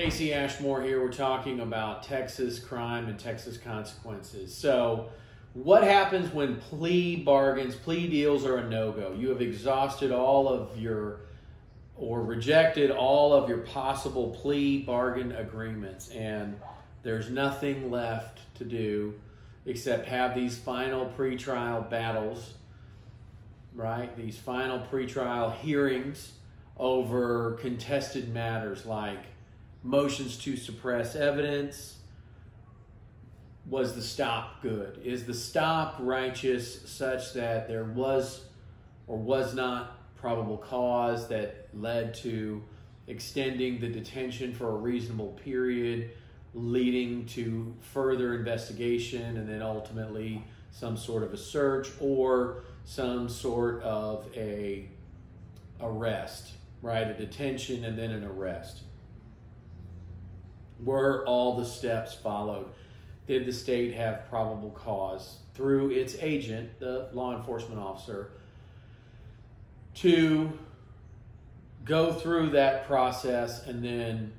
KC Ashmore here. We're talking about Texas crime and Texas consequences. So, what happens when plea bargains, plea deals are a no go? You have exhausted all of your or rejected all of your possible plea bargain agreements, and there's nothing left to do except have these final pretrial battles, right? These final pretrial hearings over contested matters like motions to suppress evidence. Was the stop good? Is the stop righteous such that there was or was not probable cause that led to extending the detention for a reasonable period, leading to further investigation and then ultimately some sort of a search or some sort of a arrest, right? A detention and then an arrest. Were all the steps followed? Did the state have probable cause through its agent, the law enforcement officer, to go through that process and then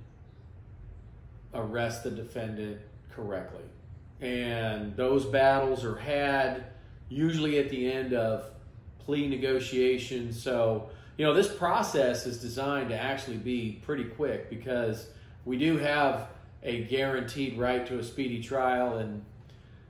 arrest the defendant correctly? And those battles are had usually at the end of plea negotiations. So, you know, this process is designed to actually be pretty quick because we do have a guaranteed right to a speedy trial and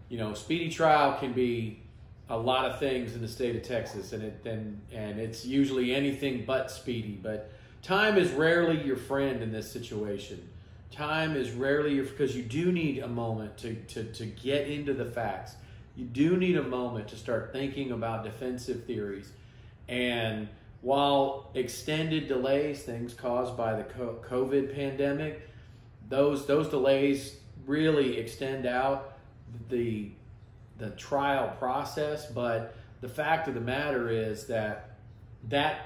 you know speedy trial can be a lot of things in the state of Texas and it and and it's usually anything but speedy. But time is rarely your friend in this situation. Time is rarely your because you do need a moment to, to to get into the facts. You do need a moment to start thinking about defensive theories. And while extended delays things caused by the covid pandemic those those delays really extend out the the trial process but the fact of the matter is that that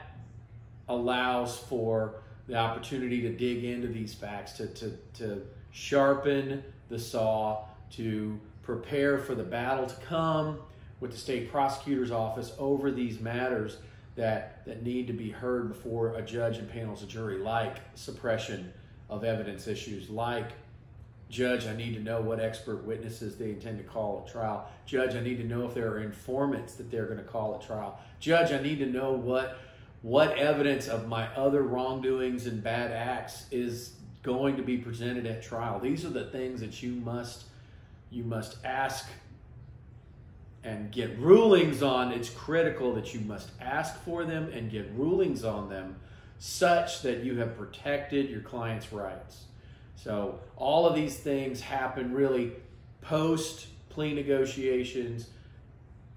allows for the opportunity to dig into these facts to to, to sharpen the saw to prepare for the battle to come with the state prosecutor's office over these matters that that need to be heard before a judge and panels of jury like suppression of evidence issues like Judge, I need to know what expert witnesses they intend to call at trial. Judge, I need to know if there are informants that they're going to call at trial. Judge, I need to know what what evidence of my other wrongdoings and bad acts is going to be presented at trial. These are the things that you must you must ask and get rulings on. It's critical that you must ask for them and get rulings on them such that you have protected your client's rights. So all of these things happen really post plea negotiations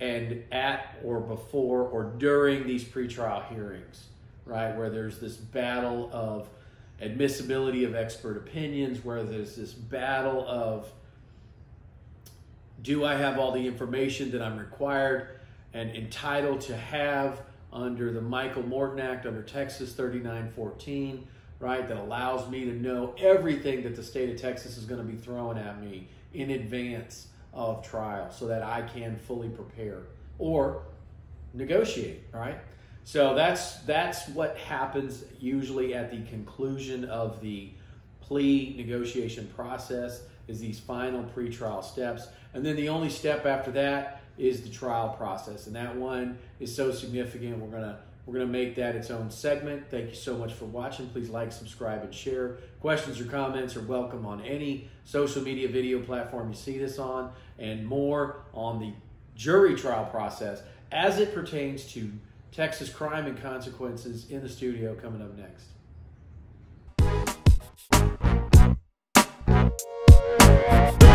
and at or before or during these pretrial hearings, right? Where there's this battle of admissibility of expert opinions, where there's this battle of do I have all the information that I'm required and entitled to have under the Michael Morton Act, under Texas 3914, right, that allows me to know everything that the state of Texas is going to be throwing at me in advance of trial so that I can fully prepare or negotiate, right? So that's that's what happens usually at the conclusion of the plea negotiation process is these final pretrial steps. And then the only step after that is the trial process. And that one is so significant. We're to we're to make that its own segment. Thank you so much for watching. Please like, subscribe, and share. Questions or comments are welcome on any social media video platform you see this on, and more on the jury trial process as it pertains to Texas crime and consequences in the studio coming up next. Oh, oh,